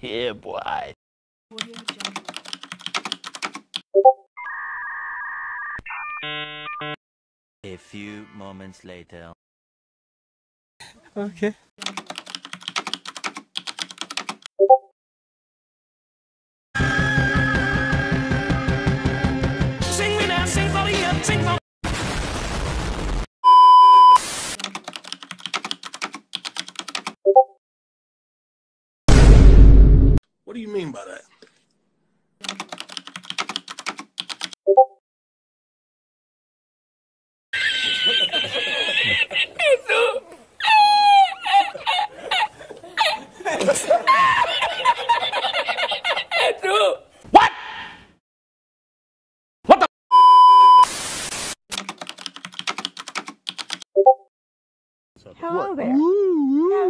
Yeah, boy. A few moments later. Okay. Sing me now, sing for the sing for What do you mean by that? Hello there.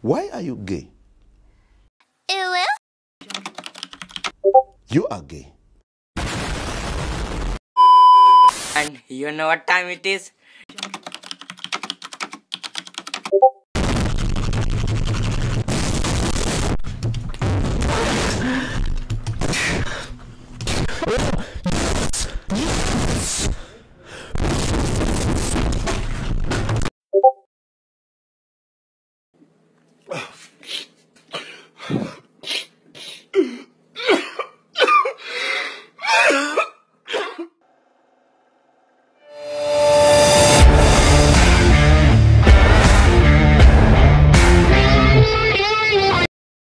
Why are you gay? Ew. You are gay. And you know what time it is?